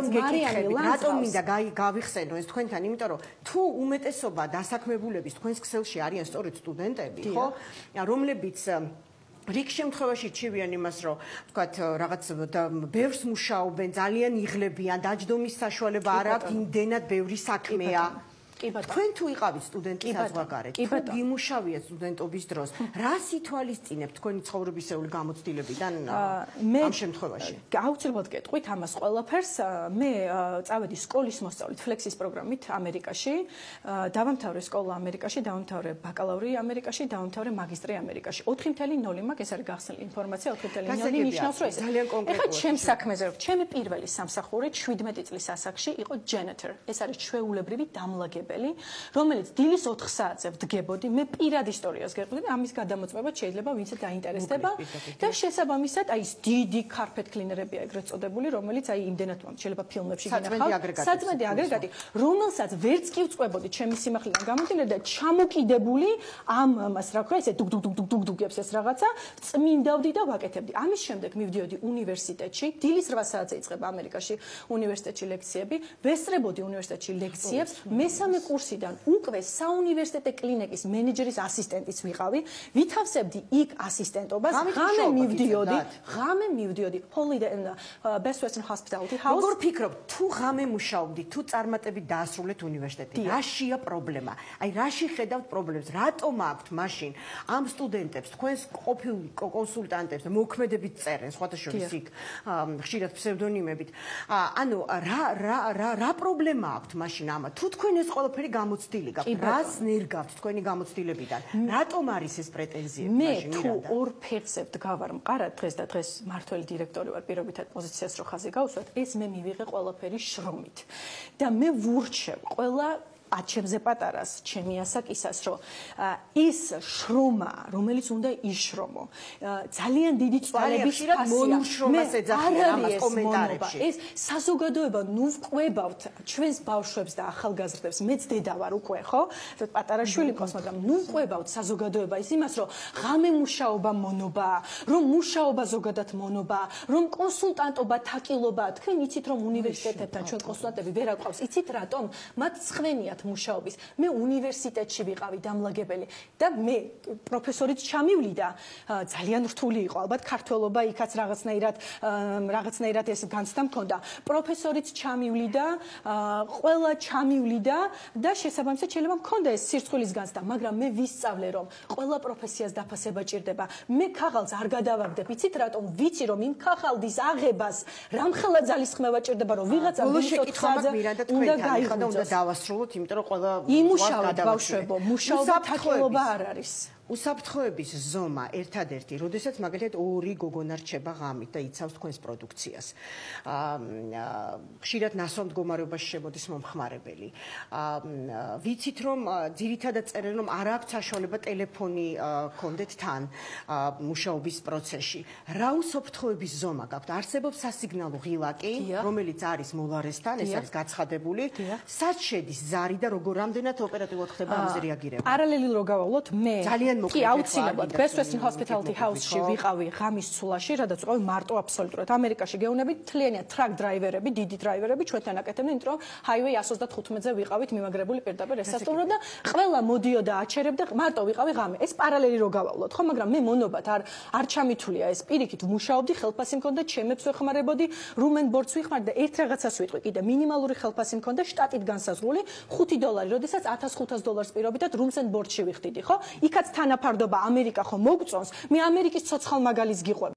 რატომ გეკითხები? რატომ მინდა გავიხსენო ეს თქვენთან იმიტომ რომ თუ უმეტესობა დასაქმებულების თქვენს ქსელში არიან სწორედ სტუდენტები ხო? რომლებიც რიგ შემთხვევაში ჩივიან იმას რომ ვთქვათ რაღაც ბევრს მუშაობენ ძალიან იღლებიან დაჯდომის საშუალება არ აქვს იმდენად ბევრი საქმეა. თქვენ თუ იყავით სტუდენტი საზღვარგარეთ, თუ გიმუშავიათ სტუდენტობის დროს, რა სითვალისწინებთ თქვენი ცხოვრებისეული გამოცდილებიდან ამ შემთხვევაში? აუცილებლად გეტყვით ამას ყველაფერს. მე წავედი სკოლის მოსწავლით ფლექსის პროგრამით ამერიკაში. დავამთავრე სკოლა ამერიკაში, დავამთავრე ბაკალავრი ამერიკაში, დავამთავრე მაგისტრი ამერიკაში. 4.0 მაგ ეს არის გახსნილი ინფორმაცია 4.0 ნიშნავს რომ ეს ძალიან კონკრეტულად. ეხლა ჩემ საქმეზე რომ ჩემი პირველი სამსახური 17 წლის ასაკში იყო janitor. ეს არის ჩვეულებრივი დამლაგებელი მშობელი, რომელიც დილის 4 საათზე ვდგებოდი, მე პირად ისტორიას გეყვდი და ამის გადამოწმება შეიძლება ვინც დაინტერესდება და შესაბამისად აი ეს დიდი carpet cleaner-ები ეგრეთ წოდებული, რომელიც აი იმდენად ამ შეიძლება ფილმებში გინახავთ. საწმენდი აგრეგატი, რომელსაც ვერც კი ვწყვებოდი ჩემი სიმართლიდან გამომდინარე და ჩამოკიდებული ამ მას რა ქვია ესე დუგ დუგ დუგ დუგ დუგებს ეს რაღაცა წმინდავდი და ვაკეთებდი. ამის შემდეგ მივდიოდი უნივერსიტეტში, დილის 8 საათზე იწყება ამერიკაში უნივერსიტეტში ლექციები, ვესწრებოდი უნივერსიტეტში ლექციებს, მესამე კურსიდან უკვე საუნივერსიტეტო კლინიკის მენეჯერის ასისტენტიც ვიყავი, ვითავსებდი იქ ასისტენტობას, ღამე მივდიოდი, ღამე მივდიოდი Holiday and Best Western Hospitality House. როგორ ფიქრობ, თუ ღამე მუშაობდი, თუ წარმატებით დაასრულეთ უნივერსიტეტი, რაშია პრობლემა? აი რაში ხედავთ პრობლემებს? რატომ აქვთ მაშინ ამ სტუდენტებს, თქვენს ყოფილ კონსულტანტებს მოქმედებით წერენ, სხვათა შორის იქ ხშირად ფსევდონიმებით. ანუ რა რა რა რა პრობლემა აქვთ მაშინ ამა? თუ თქვენ ეს ყველა ყველაფერი გამოცდილი გაქვთ. რას ნერგავთ თქვენი გამოცდილებიდან? რატომ არის ეს პრეტენზიები მაშინ მე თუ ორ ფერცებ დგავარ მყარად დღეს და დღეს მართველი დირექტორი ვარ პირობითად პოზიციას რო ხაზე გავუსვათ, ეს მე მივიღე ყველაფერი შრომით. და მე ვურჩევ ყველა აჩემზე პატარას ჩემი ასაკისას რომ ის შრომა რომელიც უნდა იშრომო. ძალიან დიდი წვალების მონუშრომას ეძახიან ამას კომენტარებში. ეს საზოგადოება ნუ ვყვებავთ ჩვენს ბავშვებს და ახალგაზრდებს მეც დედა ვარ უკვე ხო? პატარა შვილი ყავს მაგრამ ნუ ვყვებავთ საზოგადოება. ის იმას რომ ღამე მუშაობა მონობა რომ მუშაობა ზოგადად მონობა რომ კონსულტანტობა თაკილობა. თქვენ იცით რომ უნივერსიტეტებთან ჩვენ კონსულტანტები ვერ აყავს იცით რატომ? მათ ცხვენიათ ერთად მუშაობის. მე უნივერსიტეტში ვიყავი დამლაგებელი და მე პროფესორიც ჩამივლიდა. ძალიან რთული იყო ალბათ ქართველობა იქაც რაღაცნაირად რაღაცნაირად ეს განცდა მქონდა. პროფესორიც ჩამივლიდა, ყველა ჩამივლიდა და შესაბამისად შეიძლება მქონდა ეს სირცხვილის განცდა, მაგრამ მე ვისწავლე რომ ყველა პროფესიას დაფასება ჭირდება. მე ქაღალს არ გადავაგდებ, იცით რატომ? ვიცი რომ იმ ქაღალდის აღებას რამხელა ძალის ხმევა ჭირდება რომ ვიღაცა ვისოცხაძე უნდა გაიხადო და უნდა დავასრულოთ, იმიტომ რომ ყველა იმუშავეთ ბავშვებო, მუშაობა თაკილობა არ არის. უსაფრთხოების ზომა ერთადერთი, როდესაც მაგალითად ორი გოგონა რჩება ღამით და იცავს თქვენს პროდუქციას. აა ხშირად ნასო მდგომარეობაში შემოდის მომხმარებელი. აა ვიცით რომ ძირითადად წერენ რომ არ აქვს საშუალება ტელეფონი კონდეთ თან მუშაობის პროცესში. რა უსაფრთხოების ზომა გაქვთ? არსებობს სასიგნალო ღილაკი, რომელიც არის მოლარესთან, ეს არის გაცხადებული. სად შედის ზარი და როგორ რამდენად ოპერატიულად ხდება ამის რეაგირება? პარალელურ რო გავავლოთ, მე ძალიან კი აუცილებლად. Best Western Hospitality House-ში ვიყავი ღამის ცულაში, რადგან ვიყავი მარტო აბსოლუტურად. ამერიკაში გეუნები თლიანად ტრაკ დრაივერები, დიდი დრაივერები ჩვენთან აკეთებდნენ, იმიტომ რომ Highway 135-ზე ვიყავით მიმაგრებული პირდაპირ ესასტუმრო და ყველა მოდიოდა აჩერებდა მარტო ვიყავი ღამე. ეს პარალელი რო გავავლოთ, ხო, მაგრამ მე მონობათ არ არ ჩამითვლია ეს პირიქით. ვმუშაობდი, ხელფასი მქონდა, ჩემებს ვეხმარებოდი, room and board-ს ვიხმარ და ერთ რაღაცას ვიტყვი, კიდე მინიმალური ხელფასი მქონდა, შტატით განსაზღვრული 5 დოლარი, როდესაც 1500 დოლარს პირობითად room and board-ში ვიხდიდი, ხო? იქაც თან თანაფარდობა ამერიკა ხომ მოგწონს მე ამერიკის ცოცხალ მაგალის გიყვებ